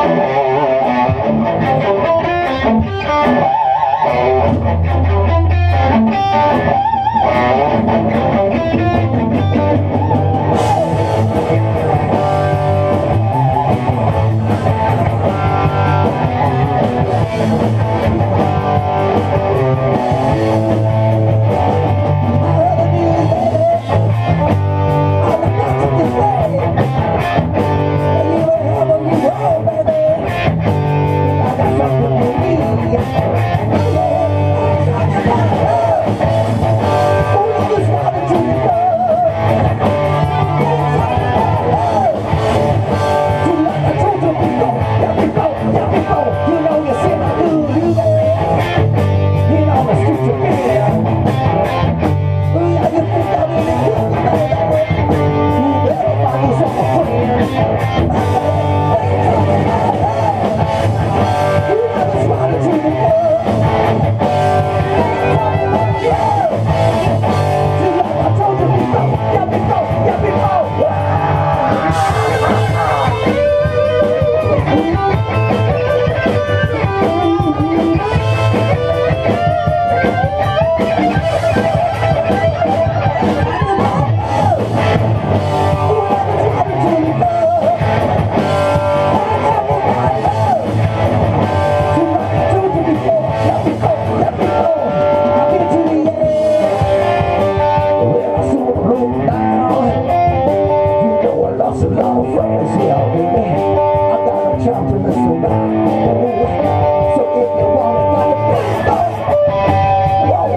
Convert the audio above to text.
Thank you. So if you wanna go, go, go, you gotta.